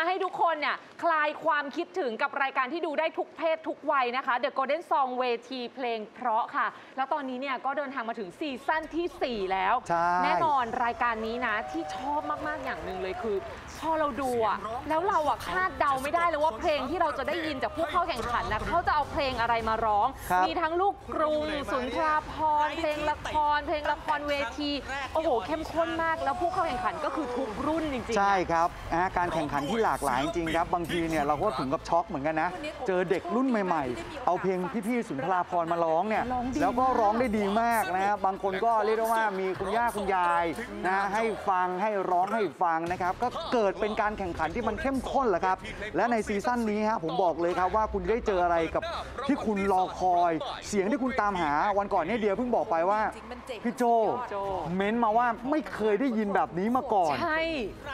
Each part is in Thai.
มาให้ทุกคนเนี่ยคลายความคิดถึงกับรายการที่ดูได้ทุกเพศทุกวัยนะคะ The Golden Song เวทีเพลงเพราะค่ะ แล้วตอนนี้เนี่ยก็เดินทางมาถึงซีซั่นทีสี่ 4 แล้ว ใช่ แน่นอนรายการนี้นะที่ชอบมาก ๆ อย่างหนึ่งเลยคือ พอเราดูอะแล้วเราอะคาดเดาไม่ได้เลยว่าเพลงที่เราจะได้ยินจากผู้เข้าแข่งขันนะเขาจะเอาเพลงอะไรมาร้อง ครับมีทั้งลูกกรุง สุนทราพรณ์เพลงละคร เพลงละครเวทีโอ้โหเข้มข้นมากแล้วผู้เข้าแข่งขันก็คือทุกรุ่นจริงๆใช่อะครับนะการแข่งขันที่หลากหลายจริงๆครับ บางทีเนี่ยเราก็ถึงกับช็อกเหมือนกันนะ เจอเด็กรุ่นใหม่ ๆ เอาเพลงพี่ๆสุนทราพรณ์มาร้องเนี่ยร้องดีแล้วก็ร้องได้ดีมากนะฮะบางคนก็เรียกได้ว่ามีคุณย่าคุณยายนะฮะให้ฟังให้ร้องให้ฟังนะครับ ก็เกิดเป็นการแข่งขันที่มันเข้มข้นแหละครับ และในซีซั่นนี้ฮะผมบอกเลยครับว่าคุณได้เจออะไรกับที่คุณรอคอย เสียงที่คุณตามหาวันก่อนเนี่ยเดียเพิ่งบอกไปว่า พี่โจโจเม้นมาว่าไม่เคยได้ยินแบบนี้มาก่อน ใช่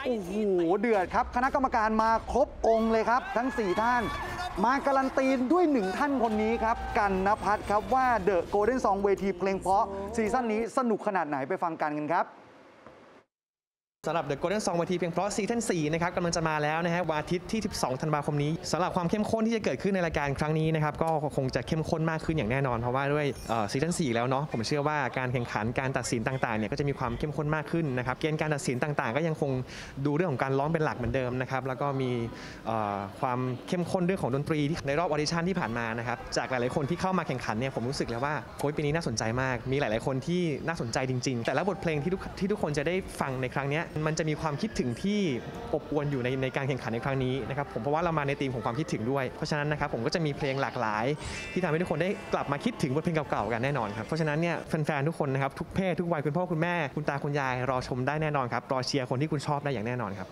โอ้โห เดือดครับ คณะกรรมการมาครบองค์เลยครับ ทั้ง 4 ท่าน มาการันตีด้วยหนึ่งท่านคนนี้ครับ กันนภัทรครับว่าเดอะโกลเด้นซองเวทีเพลงเพราะซีซั่นนี้สนุกขนาดไหนไปฟังกันกันครับ สำหรับ The Golden Song วันทีเพียงเพราะซีซั่น4นะครับกำลังจะมาแล้วนะฮะวันอาทิตย์ที่ 12 ธันวาคมนี้สำหรับความเข้มข้นที่จะเกิดขึ้นในรายการครั้งนี้นะครับก็คงจะเข้มข้นมากขึ้นอย่างแน่นอน เพราะว่าด้วยซีซั่น4แล้วเนาะผมเชื่อว่าการแข่งขันการตัดสินต่างๆเนี่ยก็จะมีความเข้มข้นมากขึ้นนะครับเกณฑ์การตัดสินต่างๆ ก็ยังคงดูเรื่องของการร้องเป็นหลักเหมือนเดิมนะครับแล้วก็มีความเข้มข้นเรื่องของดนตรีที่ในรอบออดิชั่นที่ผ่านมานะครับจากหลายๆคนที่เข้ามาแข่งขันเนี่ยผมรู้สึกแล้วว่าโอ้ยปีนี้น่าสนใจมาก มีหลาย ๆคนที่น่าสนใจจริง ๆ แต่ละบทเพลงที่ทุกที่ทุกคนจะได้ฟังในครั้งนี้มันจะมีความคิดถึงที่อบอวลอยู่ในในการแข่งขันในครั้งนี้นะครับผมเพราะว่าเรามาในธีมของความคิดถึงด้วย เพราะฉะนั้นนะครับผมก็จะมีเพลงหลากหลาย ที่ทำให้ทุกคนได้กลับมาคิดถึงบทเพลงเก่าๆกันแน่นอนครับเพราะฉะนั้นเนี่ยแฟนๆทุกคนนะครับทุกเพศทุกวัยคุณพ่อคุณแม่คุณตาคุณยายรอชมได้แน่นอนครับรอเชียร์คนที่คุณชอบได้อย่างแน่นอนครับ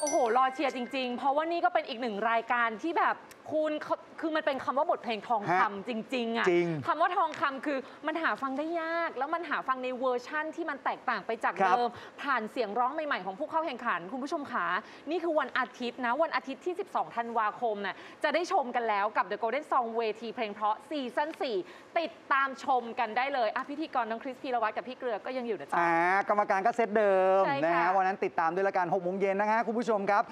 โอ้โหรอเชียร์จริง ๆ เพราะว่านี่ก็เป็นอีกหนึ่งรายการที่แบบ คุณเขาคือมันเป็นคำว่าบทเพลงทองคำฮะจริงๆอะจริงคำว่าทองคำคือมันหาฟังได้ยาก แล้วมันหาฟังในเวอร์ชั่นที่มันแตกต่างไปจากครับ เดิม ผ่านเสียงร้องใหม่ๆของผู้เข้าแข่งขัน คุณผู้ชมขานี่คือวันอาทิตย์นะ วันอาทิตย์ที่ 12 ธันวาคมน่ะจะได้ชมกันแล้วกับ The Golden Song เวทีเพลงเพราะซีซั่น4ติดตามชมกันได้เลยอะพิธีกรน้องคริสพีรวัตรกับพี่เกลือก็ยังอยู่นะจ๊ะ อ่ากรรมการก็เซตเดิมใช่ค่ะนะฮะวันนั้นติดตามด้วยละกัน6โมงเย็นนะฮะคุณผู้ชมครับ